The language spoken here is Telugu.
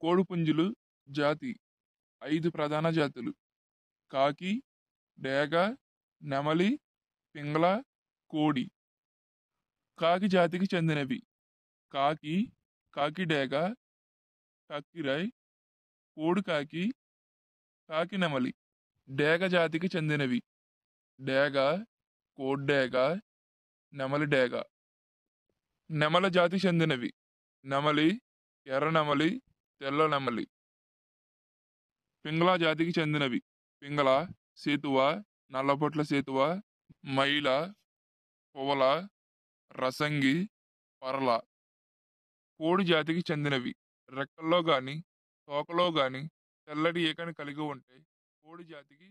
కోడిపుంజులు జాతి ఐదు ప్రధాన జాతులు. కాకి డేగ నెమలి పింగళ కోడి. కాకి జాతికి చెందినవి. కాకి కాకి డేగ కక్కిరాయ్ కోడి కాకి కాకి నెమలి. డేగ జాతికి చెందినవి. డేగ కోడ్డేగ నెమలి డేగ. నెమల జాతికి చెందినవి. నెమలి ఎర్ర నెమలి తెల్ల నెమలి. పింగళ జాతికి చెందినవి. పింగళ సేతువ నల్లబొట్ల సేతువ మైల పువల రసంగి పరల. కోడి జాతికి చెందినవి. రెక్కల్లో కానీ తోకలో కానీ తెల్లటి ఈకని కలిగి ఉంటే కోడి జాతికి